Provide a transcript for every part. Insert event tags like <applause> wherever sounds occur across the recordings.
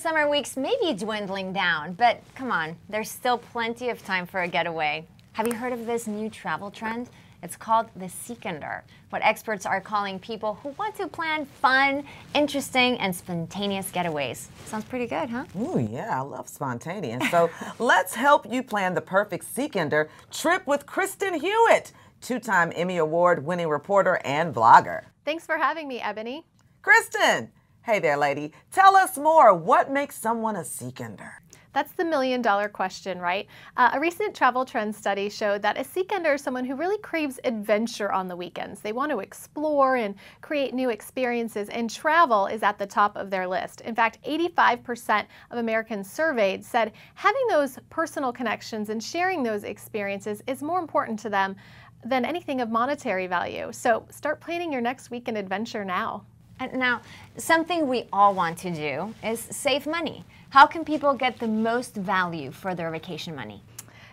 summer weeks may be dwindling down, but come on, there's still plenty of time for a getaway. Have you heard of this new travel trend? It's called the Seekender, what experts are calling people who want to plan fun, interesting, and spontaneous getaways. Sounds pretty good, huh? Ooh, yeah, I love spontaneous. So <laughs> let's help you plan the perfect Seekender trip with Kristen Hewitt, two-time Emmy Award-winning reporter and blogger. Thanks for having me, Ebony. Kristen! Hey there, lady. Tell us more. What makes someone a Seekender? That's the million dollar question, right? Uh, a recent travel trend study showed that a Seekender is someone who really craves adventure on the weekends. They want to explore and create new experiences, and travel is at the top of their list. In fact, 85% of Americans surveyed said having those personal connections and sharing those experiences is more important to them than anything of monetary value. So start planning your next weekend adventure now. Now, something we all want to do is save money. How can people get the most value for their vacation money?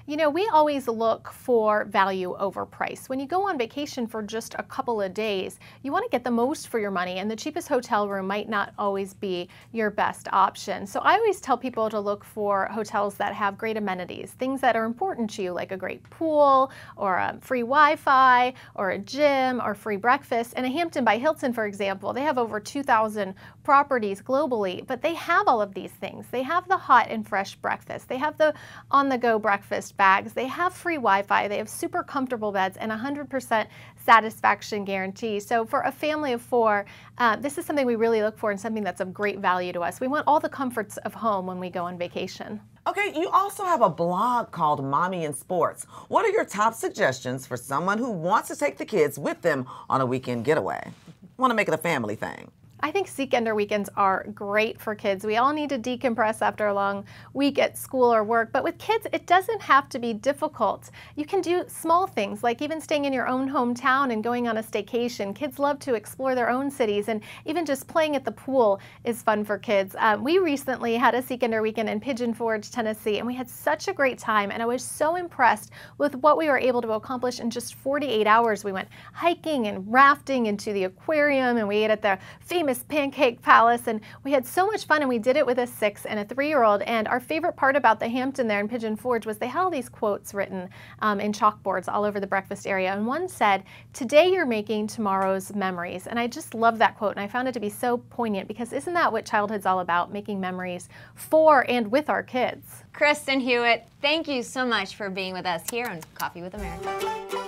You know, we always look for value over price. When you go on vacation for just a couple of days, you want to get the most for your money, and the cheapest hotel room might not always be your best option. So I always tell people to look for hotels that have great amenities, things that are important to you, like a great pool, or a free Wi Fi, or a gym, or free breakfast. And a Hampton by Hilton, for example, they have over 2,000 properties globally, but they have all of these things. They have the hot and fresh breakfast, they have the on the go breakfast bags. They have free Wi-Fi. They have super comfortable beds and 100% satisfaction guarantee. So for a family of four, uh, this is something we really look for and something that's of great value to us. We want all the comforts of home when we go on vacation. Okay, you also have a blog called Mommy in Sports. What are your top suggestions for someone who wants to take the kids with them on a weekend getaway? Want to make it a family thing? I think Seekender weekends are great for kids. We all need to decompress after a long week at school or work, but with kids, it doesn't have to be difficult. You can do small things like even staying in your own hometown and going on a staycation. Kids love to explore their own cities, and even just playing at the pool is fun for kids. Um, we recently had a Seekender weekend in Pigeon Forge, Tennessee, and we had such a great time, and I was so impressed with what we were able to accomplish in just 48 hours. We went hiking and rafting into the aquarium, and we ate at the famous famous Pancake Palace, and we had so much fun, and we did it with a six and a three-year-old. And our favorite part about the Hampton there in Pigeon Forge was they had all these quotes written um, in chalkboards all over the breakfast area, and one said, "Today you're making tomorrow's memories." And I just love that quote, and I found it to be so poignant because isn't that what childhood's all about? Making memories for and with our kids. Kristen Hewitt, thank you so much for being with us here on Coffee with America.